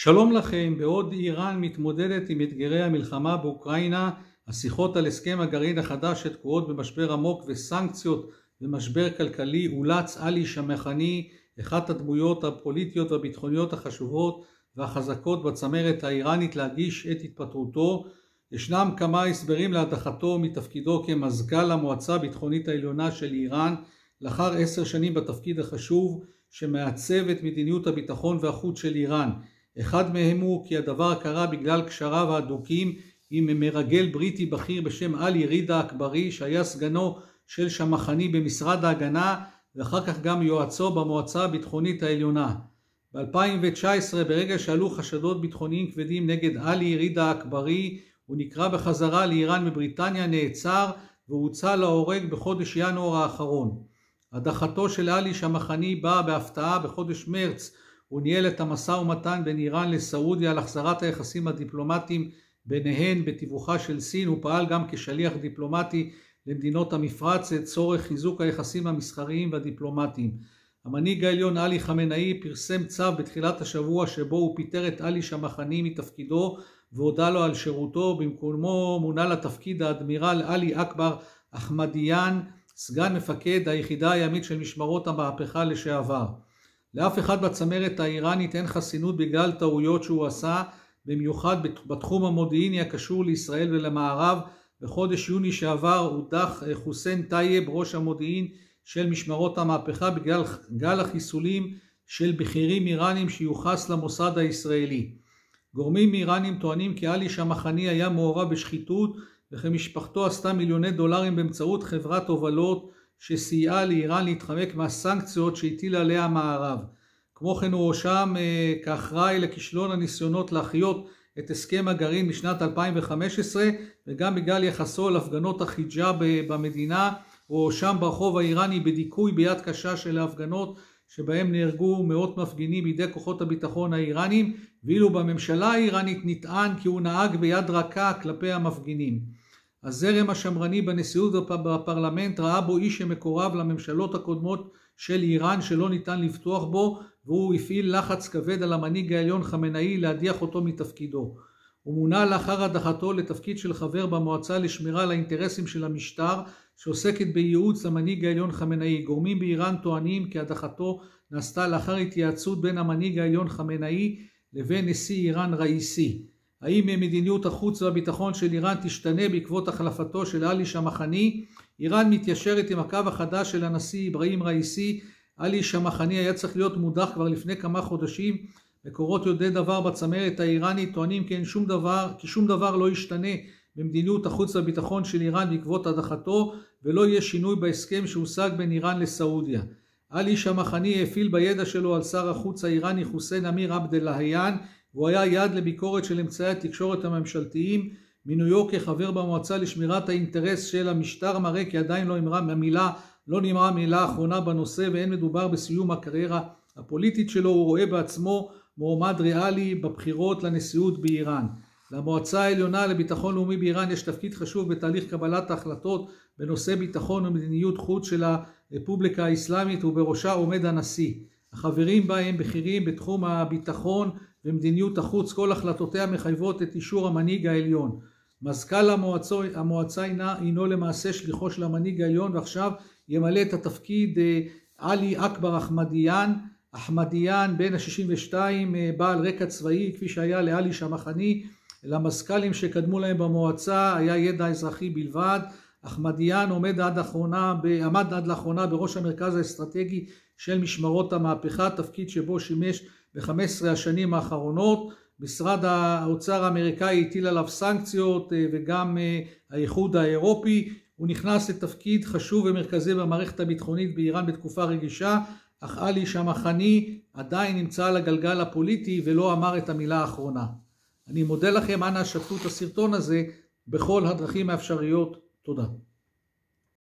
שלום לכם, בעוד איראן מתמודדת עם אתגרי המלחמה באוקראינה, השיחות על הסכם הגרעין החדש שתקועות במשבר עמוק וסנקציות ומשבר כלכלי, אולץ עלי שמחני, אחת הדמויות הפוליטיות והביטחוניות החשובות והחזקות בצמרת האיראנית להגיש את התפטרותו. ישנם כמה הסברים להדחתו מתפקידו כמזכ"ל המועצה הביטחונית העליונה של איראן לאחר עשר שנים בתפקיד החשוב שמעצב את מדיניות הביטחון והחוץ של איראן. אחד מהם הוא כי הדבר קרה בגלל קשריו ההדוקים עם מרגל בריטי בכיר בשם עלי רידה אכברי שהיה סגנו של שמחני במשרד ההגנה ואחר כך גם יועצו במועצה הביטחונית העליונה. ב-2019 ברגע שעלו חשדות ביטחוניים כבדים נגד עלי רידה אכברי הוא נקרא בחזרה לאיראן מבריטניה, נעצר והוצא להורג בחודש ינואר האחרון. הדחתו של עלי שמחני באה בהפתעה בחודש מרץ הוא ניהל את המשא ומתן בין איראן לסעודיה על החזרת היחסים הדיפלומטיים ביניהן בתיווכה של סין, הוא פעל גם כשליח דיפלומטי למדינות המפרץ לצורך חיזוק היחסים המסחריים והדיפלומטיים. המנהיג העליון עלי חמינאי פרסם צו בתחילת השבוע שבו הוא פיטר את עלי שמחני מתפקידו והודה לו על שירותו, במקומו מונה לתפקיד האדמירל עלי אכבר אחמדיאן, סגן מפקד היחידה הימית של משמרות המהפכה לשעבר. לאף אחד בצמרת האיראנית אין חסינות בגלל טעויות שהוא עשה, במיוחד בתחום המודיעיני הקשור לישראל ולמערב. בחודש יוני שעבר הודח אה, חוסיין טייב, ראש המודיעין של משמרות המהפכה, בגלל גל החיסולים של בכירים איראנים שיוחס למוסד הישראלי. גורמים איראנים טוענים כי עלי שמחני היה מעורב בשחיתות וכי משפחתו עשתה מיליוני דולרים באמצעות חברת הובלות שסייעה לאיראן להתחמק מהסנקציות שהטילה עליה המערב. כמו כן הוא הואשם אה, כאחראי לכישלון הניסיונות להחיות את הסכם הגרעין משנת 2015 וגם בגלל יחסו להפגנות החיג'אב במדינה הוא הואשם ברחוב האיראני בדיכוי ביד קשה של ההפגנות שבהם נהרגו מאות מפגינים בידי כוחות הביטחון האיראנים ואילו בממשלה האיראנית נטען כי הוא נהג ביד רכה כלפי המפגינים. הזרם השמרני בנשיאות ובפרלמנט ראה בו איש שמקורב לממשלות הקודמות של איראן שלא ניתן לבטוח בו והוא הפעיל לחץ כבד על המנהיג העליון חמינאי להדיח אותו מתפקידו. הוא מונה לאחר הדחתו לתפקיד של חבר במועצה לשמירה על האינטרסים של המשטר שעוסקת בייעוץ למנהיג העליון חמינאי. גורמים באיראן טוענים כי הדחתו נעשתה לאחר התייעצות בין המנהיג העליון חמינאי לבין נשיא איראן ראיסי. האם מדיניות החוץ והביטחון של איראן תשתנה בעקבות החלפתו של עלי שמחני? איראן מתיישרת עם הקו החדש של הנשיא אברהים ראיסי. עלי שמחני היה צריך להיות מודח כבר לפני כמה חודשים. מקורות יודעי דבר בצמרת האיראנית טוענים כי, שום דבר, כי שום דבר לא ישתנה במדיניות החוץ והביטחון של איראן בעקבות הדחתו ולא יהיה שינוי בהסכם שהושג בין איראן לסעודיה. עלי שמחני הפעיל בידע שלו על שר החוץ האיראני חוסיין אמיר עבד אל-להיאן והוא היה יעד לביקורת של אמצעי התקשורת הממשלתיים. מינויו כחבר במועצה לשמירת האינטרס של המשטר מראה כי עדיין לא נמרה המילה, לא נמרה מילה אחרונה בנושא ואין מדובר בסיום הקריירה הפוליטית שלו, הוא רואה בעצמו מועמד ריאלי בבחירות לנשיאות באיראן. למועצה העליונה לביטחון לאומי באיראן יש תפקיד חשוב בתהליך קבלת ההחלטות בנושא ביטחון ומדיניות חוץ של הרפובליקה האסלאמית ובראשה עומד הנשיא. החברים בה הם בכירים בתחום הביטחון ומדיניות החוץ, כל החלטותיה מחייבות את אישור המנהיג העליון. מזכ"ל המועצו, המועצה הינה, הינו למעשה שליחו של המנהיג העליון ועכשיו ימלא את התפקיד אה, עלי אכבר אחמדיאן. אחמדיאן בן ה-62 אה, בעל רקע צבאי כפי שהיה לעלי שמחני למזכ"לים שקדמו להם במועצה היה ידע אזרחי בלבד. אחמדיאן עומד עד לאחרונה, עמד עד לאחרונה בראש המרכז האסטרטגי של משמרות המהפכה, תפקיד שבו שימש ב-15 השנים האחרונות. משרד האוצר האמריקאי הטיל עליו סנקציות אה, וגם אה, האיחוד האירופי. הוא נכנס לתפקיד חשוב ומרכזי במערכת הביטחונית באיראן בתקופה רגישה, אך עלי שמחני עדיין נמצא על הגלגל הפוליטי ולא אמר את המילה האחרונה. אני מודה לכם, אנא שתפו את הסרטון הזה בכל הדרכים האפשריות. תודה.